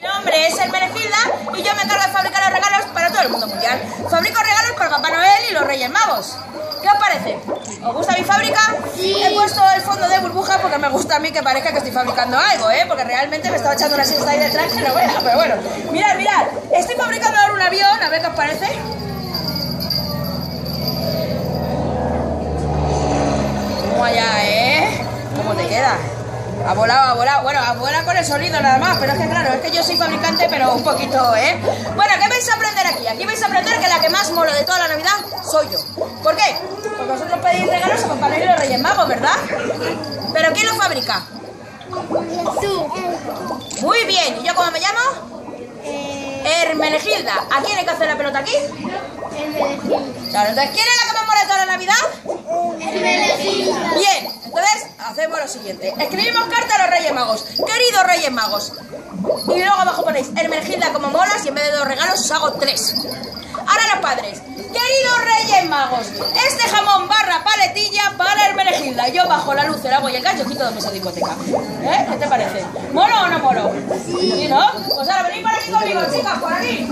Mi nombre es Hermenegilda y yo me encargo de fabricar los regalos para todo el mundo mundial. Fabrico regalos para Papá Noel y los Reyes Magos. ¿Qué os parece? ¿Os gusta mi fábrica? Sí. He puesto el fondo de burbuja porque me gusta a mí que parezca que estoy fabricando algo, ¿eh? Porque realmente me estaba echando una siesta ahí detrás que no vea, pero bueno. Mirad, mirad, estoy fabricando ahora un avión, a ver qué os parece. ¿Cómo allá, eh? ¿Cómo te queda? Ha volado, ha volado. Bueno, ha volado con el sonido nada más, pero es que claro, es que yo soy fabricante, pero un poquito, ¿eh? Bueno, ¿qué vais a aprender aquí? Aquí vais a aprender que la que más mola de toda la Navidad soy yo. ¿Por qué? Porque vosotros pedís regalos a Papá Noel y los Reyes Magos, ¿verdad? ¿Pero quién los fabrica? Tú. Muy bien, ¿y yo cómo me llamo? Eh, Hermenegilda. ¿A quién hay que hacer la pelota aquí? Hermenegilda. Claro, entonces, ¿quién es la que más mola de toda la Navidad? Hermenegilda. Hacemos lo siguiente. Escribimos carta a los Reyes Magos. Queridos Reyes Magos. Y luego abajo ponéis Hermenegilda como molas y en vez de dos regalos os hago tres. Ahora los padres. Queridos Reyes Magos, este jamón barra paletilla para Hermenegilda. Yo bajo la luz, el agua y el gas, yo quito de esa discoteca. ¿Eh? ¿Qué te parece? ¿Mono o no mono? Sí. ¿Sí, no? Pues ahora venid por aquí conmigo, chicas, por aquí.